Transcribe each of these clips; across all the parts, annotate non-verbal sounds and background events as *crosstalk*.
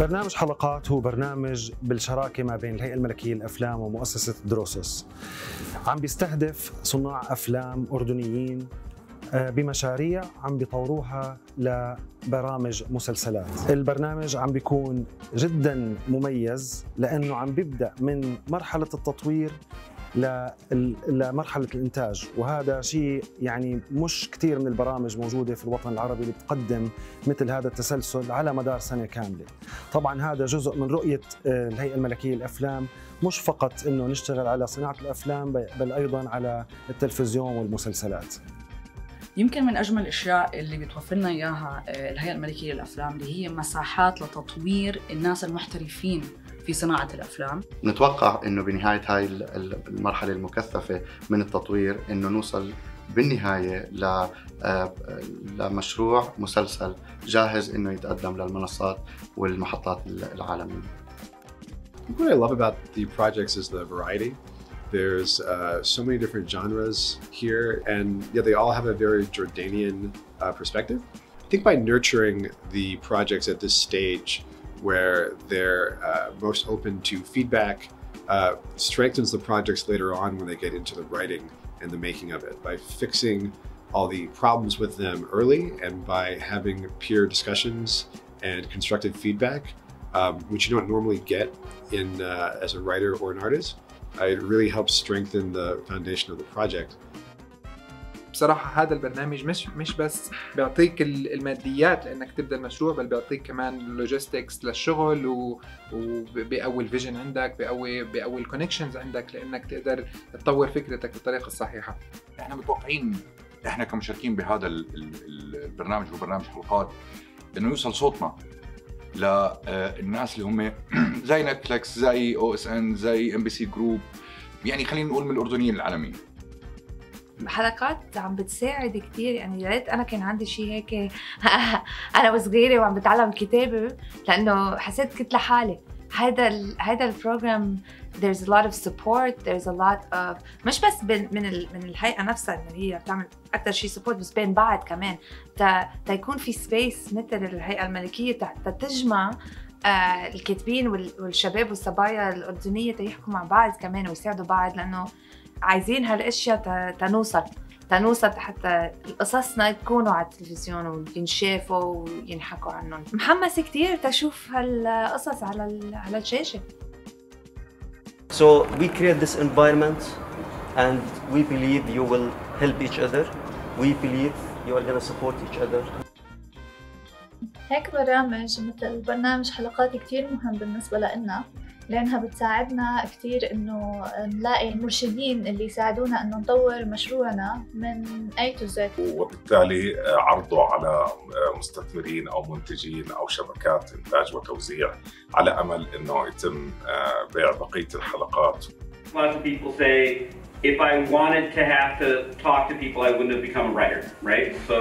برنامج حلقات هو برنامج بالشراكة ما بين الهيئة الملكية للأفلام ومؤسسة دروسوس عم بيستهدف صناع أفلام أردنيين آه، بمشاريع عم بيطوروها لبرامج مسلسلات. البرنامج عم بيكون جدا مميز لأنه عم بيبدأ من مرحلة التطوير لمرحلة الإنتاج. وهذا شيء يعني مش كثير من البرامج موجودة في الوطن العربي اللي بتقدم مثل هذا التسلسل على مدار سنة كاملة. طبعا هذا جزء من رؤية آه، الهيئة الملكية للأفلام. مش فقط أنه نشتغل على صناعة الأفلام بل أيضا على التلفزيون والمسلسلات. يمكن من أجمل الأشياء اللي بتوفر لنا إياها آه، الهيئة الملكية للأفلام اللي هي مساحات لتطوير الناس المحترفين في صناعه الافلام نتوقع انه بنهايه هاي المرحله المكثفه من التطوير انه نوصل بالنهايه ل آه، لمشروع مسلسل جاهز انه يتقدم للمنصات والمحطات العالميه. What I love about the projects is the variety. There's uh, so many different genres here, and yeah, they all have a very Jordanian uh, perspective. I think by nurturing the projects at this stage, where they're uh, most open to feedback, uh, strengthens the projects later on when they get into the writing and the making of it by fixing all the problems with them early and by having peer discussions and constructive feedback, um, which you don't normally get in uh, as a writer or an artist. Uh, it really helps strengthen the foundation of the project. بصراحة هذا البرنامج مش مش بس بيعطيك الماديات لانك تبدأ المشروع بل بيعطيك كمان اللوجيستكس للشغل وبيقوي ال vision عندك بيقوي بيقوي ال connections عندك لإنك تقدر تطور فكرتك بالطريقة الصحيحة. إحنا متوقعين إحنا كمشاركين بهذا البرنامج وبرنامج حلقات إنه يوصل صوتنا للناس اللي هم *clears throat* زي نتفلكس زي OSN زي MBC Group يعني خلينا نقول من الأردنيين العالميين. حلقات عم بتساعد كثير يعني يا ريت أنا كان عندي شيء هيك *laughs* أنا وصغيرة وعم بتعلم كتابة لأنه حسيت كنت لحالي. هذا ال هذا ال program there's a lot of support there's a lot of مش بس من من الهيئة نفسها اللي هي بتعمل أكثر شيء support بس بين بعض كمان. تا تيكون في space مثل الهيئة الملكية تجمع آه الكاتبين والشباب والصبايا الأردنية تيحكوا مع بعض كمان ويساعدوا بعض. لأنه عايزين هالأشياء تنوصل تنوصل حتى قصصنا يكونوا على التلفزيون وينشافوا وينحكوا عنهم محمس كثير تشوف هالقصص على على الشاشة So we create this environment and we believe you will help each other. We believe you are going to support each other. هيك برامج مثل برنامج حلقات كتير مهم بالنسبة لنا لأنها بتساعدنا كثير إنه نلاقي المرشدين اللي يساعدونا إنه نطور مشروعنا من A to Z وبالتالي عرضه على مستثمرين أو منتجين أو شبكات إنتاج وتوزيع على أمل إنه يتم بيع بقية الحلقات. Lots of people say if I wanted to have to talk to people, I wouldn't have become a writer, right? So,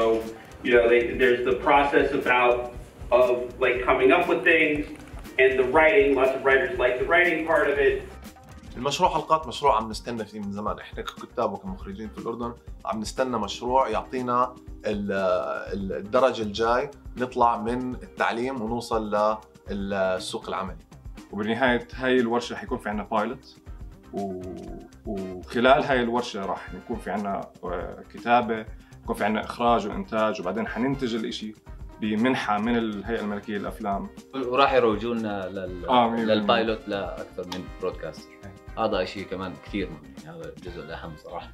you know, they, there's the process about of like coming up with things, and the writing, lots of writers like the writing part of it. المشروع حلقات مشروع عم نستنى فيه من زمان. إحنا ككتاب وكمخرجين في الأردن عم نستنى مشروع يعطينا الدرج الجاي نطلع من التعليم ونوصل للسوق العملي. وبنهايه هاي الورشة حيكون في عندنا بايلوت و... وخلال هاي الورشة راح يكون في عندنا كتابة يكون في عندنا إخراج وإنتاج وبعدين حننتج الإشي. بمنحة من الهيئة الملكية للأفلام. وراح يروجونا لل... آه لل pilot لاكثر من broadcast هذا شيء كمان كثير يعني هذا الجزء الأهم صراحة.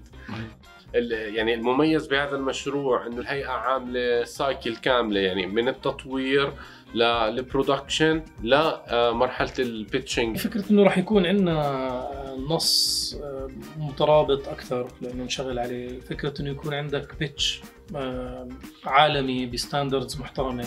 يعني المميز بهذا المشروع إنه الهيئة عاملة cycle كاملة يعني من التطوير لل production لمرحله ال pitching فكرة إنه راح يكون عندنا نص آه، مترابط أكثر لأنه نشغل عليه. فكرة إنه يكون عندك pitch آه، عالمي بستاندردز محترمة.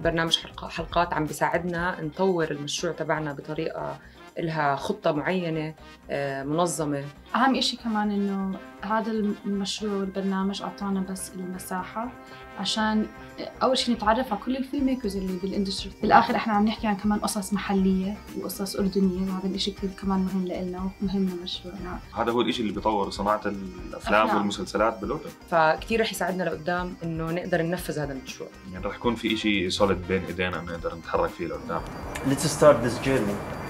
برنامج حلقات عم بيساعدنا نطور المشروع تبعنا بطريقة لها خطة معينة آه، منظمة. أهم شيء كمان إنه هذا المشروع والبرنامج أعطانا بس المساحة عشان أول شيء نتعرف على كل ال filmmakers اللي بال industry بالآخر إحنا عم نحكي عن كمان قصص محلية وقصص أردنية وهذا الشيء كثير كمان مهم لنا ومهم لمشروعنا. هذا هو الشيء اللي بيطور صناعة الأفلام أفلام. والمسلسلات بالأردن. فكتير رح يساعدنا لقدام إنه نقدر ننفذ هذا المشروع. يعني رح يكون في شيء solid بين إيدينا نقدر نتحرك فيه لقدام. Let's start this journey.